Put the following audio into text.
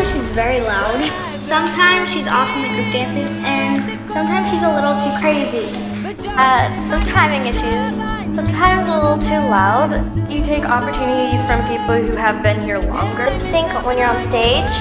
Sometimes she's very loud. Sometimes she's off in the group dances, and sometimes she's a little too crazy. Uh, some timing issues. Sometimes a little too loud. You take opportunities from people who have been here longer. Sync when you're on stage.